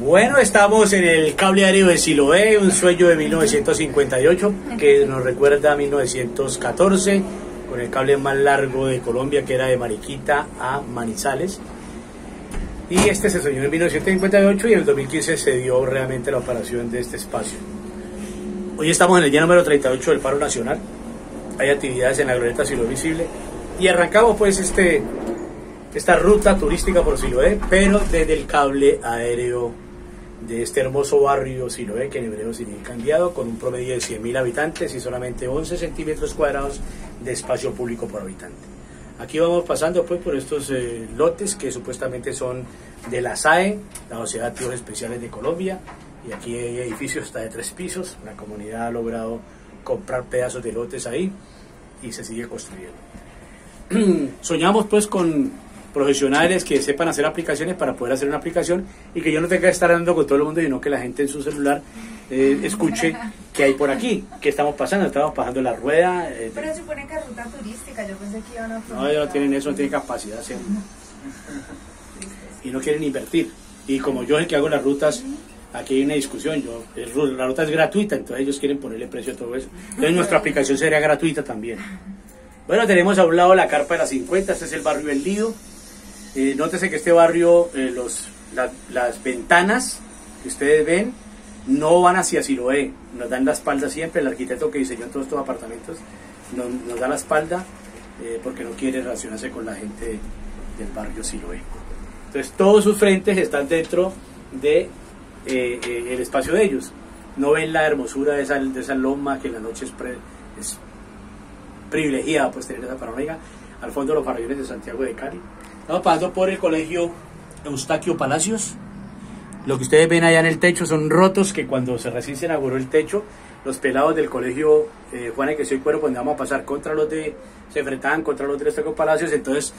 Bueno, estamos en el cable aéreo de Siloé, un sueño de 1958 que nos recuerda a 1914, con el cable más largo de Colombia que era de Mariquita a Manizales. Y este se soñó en 1958 y en el 2015 se dio realmente la operación de este espacio. Hoy estamos en el día número 38 del paro nacional. Hay actividades en la glorieta Siloé Visible y arrancamos pues este esta ruta turística por Siloé, pero desde el cable aéreo de este hermoso barrio Siloé, que en hebreo significa enviado, con un promedio de 100.000 habitantes y solamente 11 centímetros cuadrados de espacio público por habitante. Aquí vamos pasando pues por estos eh, lotes que supuestamente son de la SAE, la Sociedad de Especiales de Colombia, y aquí hay edificios hasta de tres pisos, la comunidad ha logrado comprar pedazos de lotes ahí y se sigue construyendo. Soñamos pues con profesionales que sepan hacer aplicaciones para poder hacer una aplicación y que yo no tenga que estar hablando con todo el mundo, sino que la gente en su celular eh, escuche qué hay por aquí, qué estamos pasando, estamos pasando la rueda. Eh, Pero supone que es ruta turística, yo pensé que iban a... No, ellos no tienen eso, no tienen capacidad. ¿sí? Y no quieren invertir. Y como yo es el que hago las rutas, aquí hay una discusión, yo, la ruta es gratuita, entonces ellos quieren ponerle precio a todo eso. Entonces nuestra aplicación sería gratuita también. Bueno, tenemos a un lado la carpa de las 50, este es el barrio El Lido. Eh, nótese que este barrio, eh, las ventanas que ustedes ven no van hacia Siloé, nos dan la espalda siempre. El arquitecto que diseñó todos estos apartamentos nos, da la espalda eh, porque no quiere relacionarse con la gente del barrio Siloé. Entonces todos sus frentes están dentro de el espacio de ellos. No ven la hermosura de esa, de esa loma que en la noche es, es privilegiada pues tener esa panorámica. Al fondo los farallones de Santiago de Cali. Estamos pasando por el colegio Eustaquio Palacios. Lo que ustedes ven allá en el techo son rotos que cuando se recién se inauguró el techo, los pelados del colegio eh, Juan que soy cuero, pues vamos a pasar contra los de, se enfrentaban contra los de Eustaquio Palacios, entonces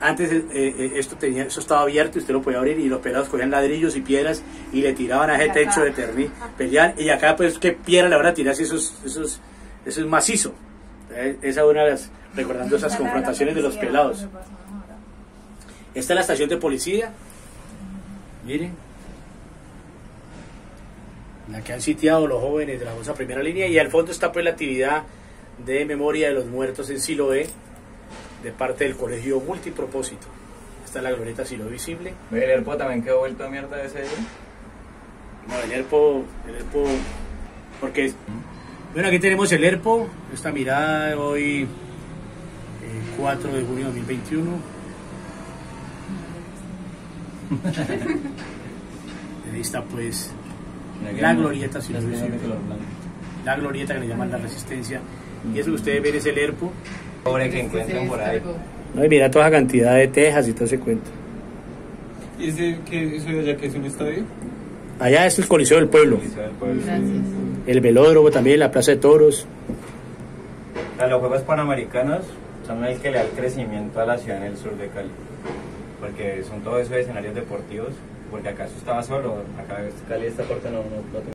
antes eh, eh, esto tenía, eso estaba abierto, usted lo podía abrir y los pelados cogían ladrillos y piedras y le tiraban a ese techo de terni, pelear y acá pues qué piedra le van a tirar si eso es, eso es, eso es macizo. Esa es una de las, recordando esas confrontaciones de los pelados. Esta es la estación de policía. Miren. La que han sitiado los jóvenes de la famosa primera línea. Y al fondo está pues la actividad de memoria de los muertos en Siloé de parte del colegio multipropósito. Esta es la glorieta Siloé visible. ¿El ERPO también quedó vuelto a mierda ese día? No, el ERPO, el ERPO, porque, bueno, aquí tenemos el ERPO, esta mirada de hoy, 4 de junio de 2021. Ahí está pues la glorieta, si la glorieta que le llaman la resistencia. Y eso que ustedes ven es el ERPO. Pobre que encuentran por ahí. No, y mira toda la cantidad de tejas y todo ese cuento. ¿Y ese, que, eso de allá que es un estadio? Allá es el Coliseo del Pueblo. Gracias. El velódromo también, la Plaza de Toros. Los Juegos Panamericanos son el que le da el crecimiento a la ciudad en el sur de Cali porque son todos esos escenarios deportivos, porque acaso estaba solo, acá Cali esta parte no, no, no